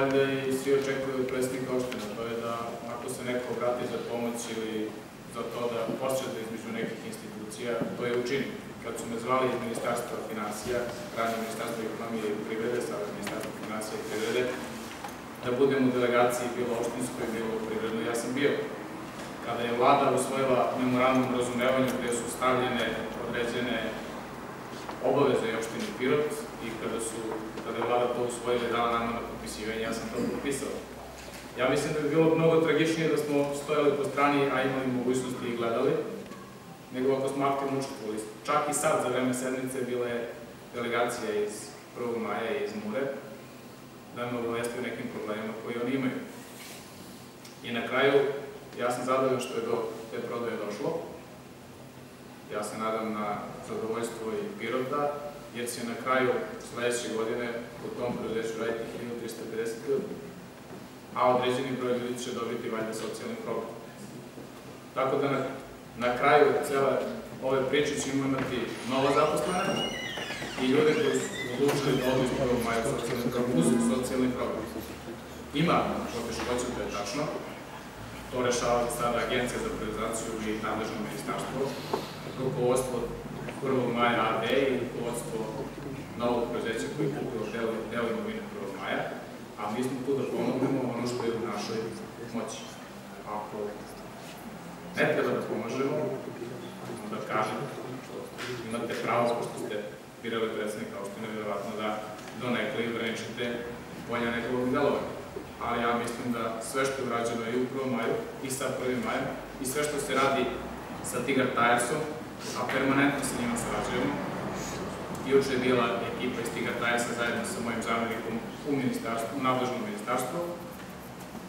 valjda i svi očekuju od predsjednika opština, to je da ako se neko obrati za pomoć ili za to da posrede između nekih institucija, to je učinio. Kad su me zvali iz Ministarstva financija, radnje Ministarstva ekonomije i privrede, sada Ministarstva financija i privrede, da budem u delegaciji bilo opštinskoj, bilo privrednoj, ja sam bio. Kada je vlada usvojila memorandum o razumevanju gde su stavljene određene obaveze opštini Pirot i kada su, kada je vlada to usvojila i dala nama na potpisivanje, ja sam to potpisao. Ja mislim da bi bilo mnogo tragičnije da smo stojali po strani, a imali mogućnosti i gledali, nego ako smo aktivno učestvovali. Čak i sad, za vreme sedmice, bila je delegacija iz 1. maja i iz Mure, da me obavesti o nekim problemima koji oni imaju. I na kraju, ja sam zadovoljan što je do te prodaje došlo. Ja se nadam na zadovoljstvo i Pirota, jer će na kraju sledeće godine u tom preduzeću raditi 1350 ljudi. A određeni broj ljudi će dobiti valjda socijalni program. Tako da na, kraju cele ove priče ćemo imati novo zaposlene i ljude koji su odlučili da odu iz prvog socijalni program. Ima poteškoća, to je tačno. To rešava sada Agencija za privatizaciju i nadležno ministarstvo, rukovodstvo 1. maja AD i rukovodstvo novog prezeća koji je kupilo deo, imovine 1. maja, a mi smo tu da pomognemo ono što je u našoj moći. Ako ne treba da pomažemo, da kažem, imate pravo, pošto ste birali predsednika opštine, vjerovatno da donekle i ograničite polja nekog delovanja. Ali ja mislim da sve što je urađeno i u 1. maju i sa 1. majem i sve što se radi sa Tigar Tiresom, a permanentno sa njima sarađujemo. Juče je bila ekipa iz Tigar Tiresa zajedno sa mojim zamenikom u, ministarstvu, u nadležnom ministarstvu.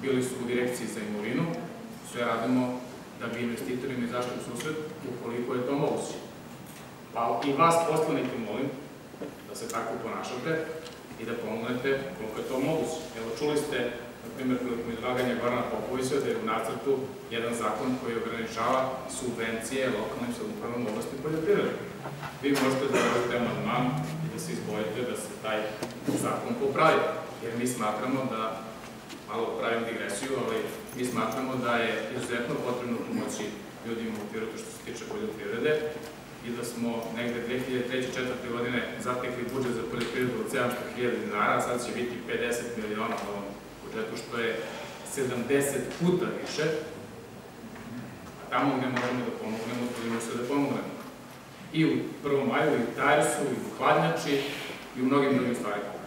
Bili su u direkciji za imovinu. Sve radimo da bi investitorima izašli u susret ukoliko je to moguće. Pa i vas poslanike molim da se tako ponašate i da pomognete koliko je to moguće. Evo čuli ste, na primjer, prilikom izlaganja Gorana Popovića da je u nacrtu jedan zakon koji ograničava subvencije lokalnim samoupravom u oblasti poljoprivrede. Vi možete da radite amandman i da se izbojite da se taj zakon popravi. Jer mi smatramo da, malo pravim digresiju, ali mi smatramo da je izuzetno potrebno pomoći ljudima u Pirotu što se tiče poljoprivrede i da smo negde 2003-2004. godine zatekli budžet za poljoprivredu od 700.000 dinara, sad će biti 50 miliona u ovom budžetu, što je 70 puta više, a tamo gde možemo da pomognemo, trudimo se da pomognemo. I u 1. maju, i u Tajrsu, i u Hladnjači, i u mnogim drugim stvarima.